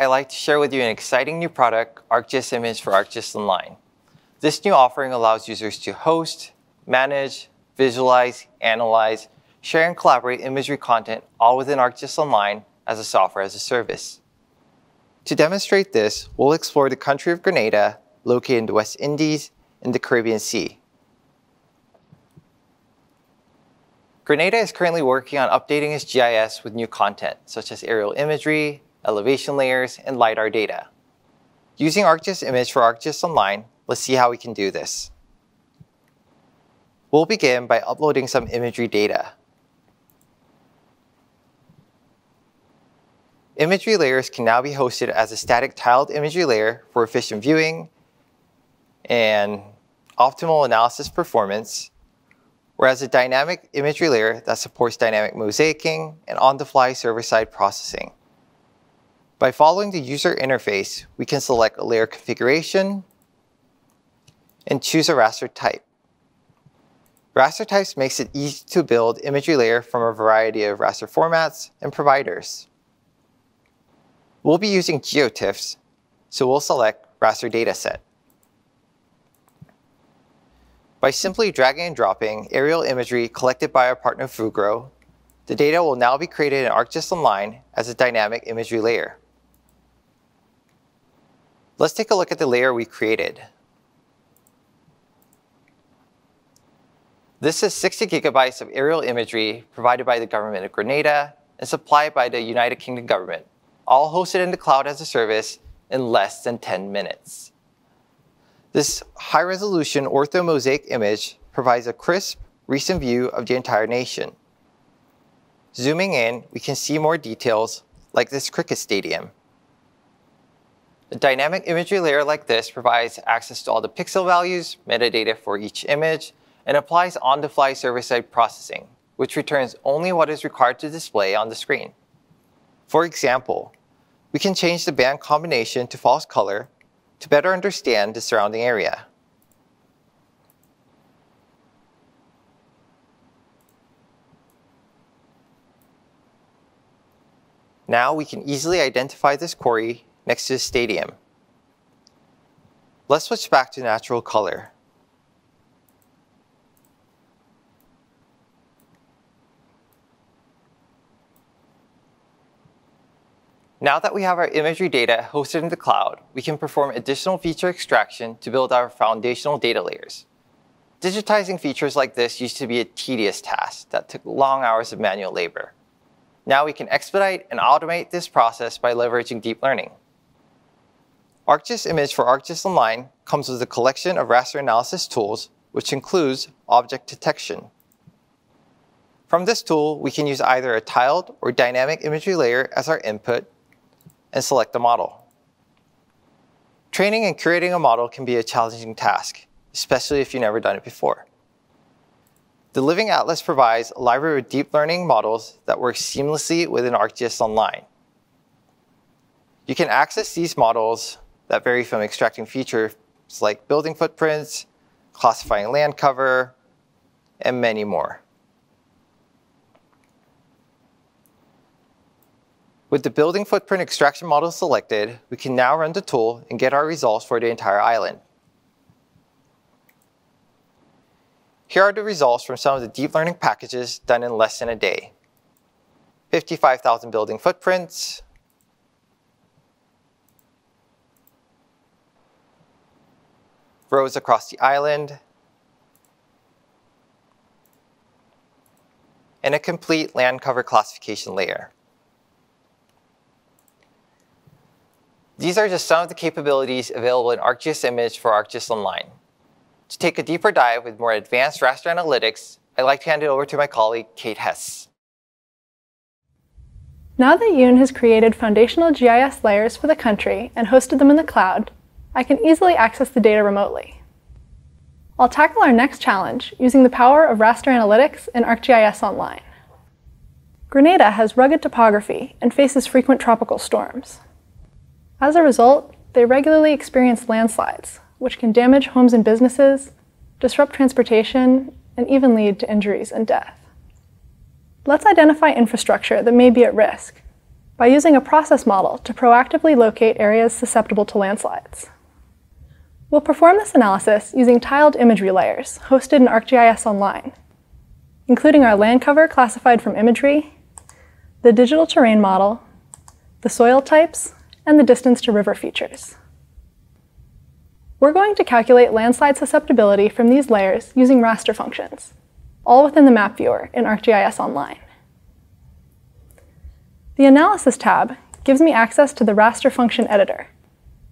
I'd like to share with you an exciting new product, ArcGIS Image for ArcGIS Online. This new offering allows users to host, manage, visualize, analyze, share and collaborate imagery content all within ArcGIS Online as a software as a service. To demonstrate this, we'll explore the country of Grenada, located in the West Indies in the Caribbean Sea. Grenada is currently working on updating its GIS with new content, such as aerial imagery, elevation layers, and LiDAR data. Using ArcGIS Image for ArcGIS Online, let's see how we can do this. We'll begin by uploading some imagery data. Imagery layers can now be hosted as a static tiled imagery layer for efficient viewing and optimal analysis performance, whereas a dynamic imagery layer that supports dynamic mosaicing and on-the-fly server-side processing. By following the user interface, we can select a layer configuration and choose a raster type. Raster types makes it easy to build imagery layer from a variety of raster formats and providers. We'll be using GeoTIFFs, so we'll select raster dataset. By simply dragging and dropping aerial imagery collected by our partner Fugro, the data will now be created in ArcGIS Online as a dynamic imagery layer. Let's take a look at the layer we created. This is 60 gigabytes of aerial imagery provided by the government of Grenada and supplied by the United Kingdom government all hosted in the cloud as a service in less than 10 minutes. This high-resolution orthomosaic image provides a crisp, recent view of the entire nation. Zooming in, we can see more details, like this cricket stadium. A dynamic imagery layer like this provides access to all the pixel values, metadata for each image, and applies on-the-fly server-side processing, which returns only what is required to display on the screen. For example, we can change the band combination to false color to better understand the surrounding area. Now we can easily identify this quarry next to the stadium. Let's switch back to natural color. Now that we have our imagery data hosted in the cloud, we can perform additional feature extraction to build our foundational data layers. Digitizing features like this used to be a tedious task that took long hours of manual labor. Now we can expedite and automate this process by leveraging deep learning. ArcGIS Image for ArcGIS Online comes with a collection of raster analysis tools, which includes object detection. From this tool, we can use either a tiled or dynamic imagery layer as our input and select the model. Training and curating a model can be a challenging task, especially if you've never done it before. The Living Atlas provides a library of deep learning models that work seamlessly within ArcGIS Online. You can access these models that vary from extracting features like building footprints, classifying land cover, and many more. With the building footprint extraction model selected, we can now run the tool and get our results for the entire island. Here are the results from some of the deep learning packages done in less than a day. 55,000 building footprints, roads across the island, and a complete land cover classification layer. These are just some of the capabilities available in ArcGIS Image for ArcGIS Online. To take a deeper dive with more advanced raster analytics, I'd like to hand it over to my colleague, Kate Hess. Now that Yoon has created foundational GIS layers for the country and hosted them in the cloud, I can easily access the data remotely. I'll tackle our next challenge using the power of raster analytics in ArcGIS Online. Grenada has rugged topography and faces frequent tropical storms. As a result, they regularly experience landslides, which can damage homes and businesses, disrupt transportation, and even lead to injuries and death. Let's identify infrastructure that may be at risk, by using a process model to proactively locate areas susceptible to landslides. We'll perform this analysis using tiled imagery layers hosted in ArcGIS Online, including our land cover classified from imagery, the digital terrain model, the soil types, and the distance to river features. We're going to calculate landslide susceptibility from these layers using raster functions, all within the map viewer in ArcGIS Online. The Analysis tab gives me access to the raster function editor,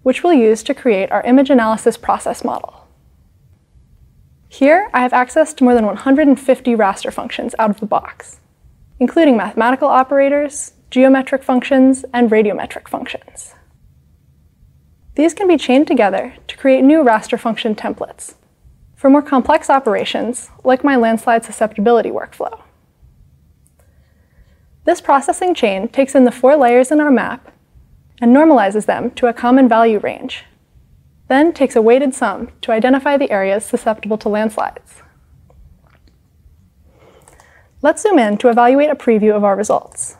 which we'll use to create our image analysis process model. Here, I have access to more than 150 raster functions out of the box, including mathematical operators, geometric functions, and radiometric functions. These can be chained together to create new raster function templates for more complex operations, like my landslide susceptibility workflow. This processing chain takes in the four layers in our map and normalizes them to a common value range, then takes a weighted sum to identify the areas susceptible to landslides. Let's zoom in to evaluate a preview of our results.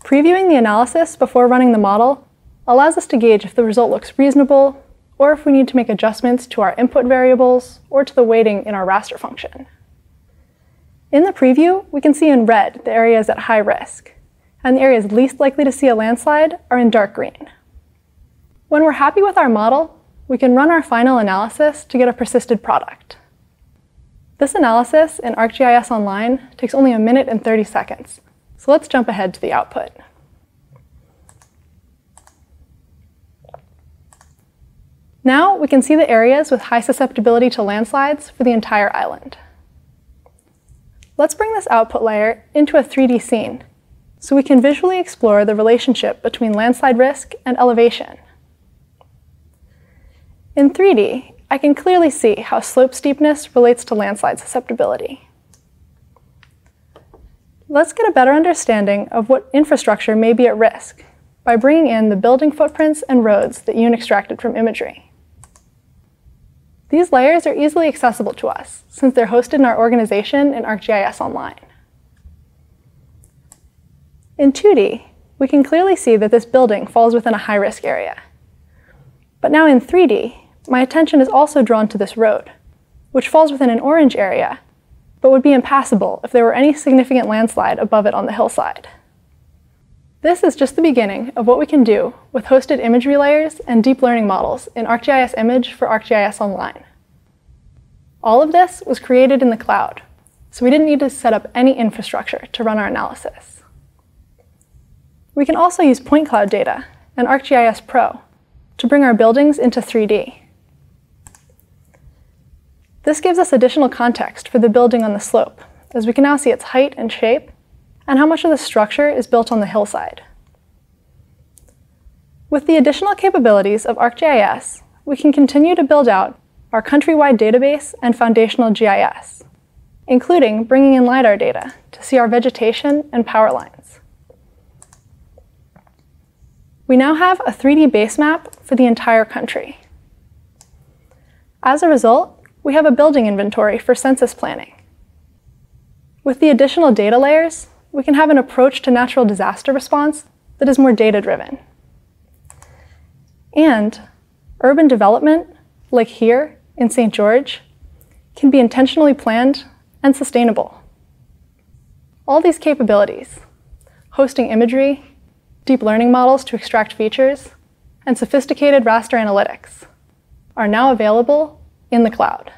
Previewing the analysis before running the model allows us to gauge if the result looks reasonable or if we need to make adjustments to our input variables or to the weighting in our raster function. In the preview, we can see in red the areas at high risk, and the areas least likely to see a landslide are in dark green. When we're happy with our model, we can run our final analysis to get a persisted product. This analysis in ArcGIS Online takes only a minute and 30 seconds, so let's jump ahead to the output. Now we can see the areas with high susceptibility to landslides for the entire island. Let's bring this output layer into a 3D scene so we can visually explore the relationship between landslide risk and elevation. In 3D, I can clearly see how slope steepness relates to landslide susceptibility. Let's get a better understanding of what infrastructure may be at risk by bringing in the building footprints and roads that Yoon extracted from imagery. These layers are easily accessible to us, since they're hosted in our organization in ArcGIS Online. In 2D, we can clearly see that this building falls within a high-risk area. But now in 3D, my attention is also drawn to this road, which falls within an orange area, but would be impassable if there were any significant landslide above it on the hillside. This is just the beginning of what we can do with hosted imagery layers and deep learning models in ArcGIS Image for ArcGIS Online. All of this was created in the cloud, so we didn't need to set up any infrastructure to run our analysis. We can also use point cloud data and ArcGIS Pro to bring our buildings into 3D. This gives us additional context for the building on the slope, as we can now see its height and shape, and how much of the structure is built on the hillside. With the additional capabilities of ArcGIS, we can continue to build out our countrywide database and foundational GIS, including bringing in LiDAR data to see our vegetation and power lines. We now have a 3D base map for the entire country. As a result, we have a building inventory for census planning. With the additional data layers, we can have an approach to natural disaster response that is more data-driven. And urban development, like here, in St. George can be intentionally planned and sustainable. All these capabilities, hosting imagery, deep learning models to extract features, and sophisticated raster analytics, are now available in the cloud.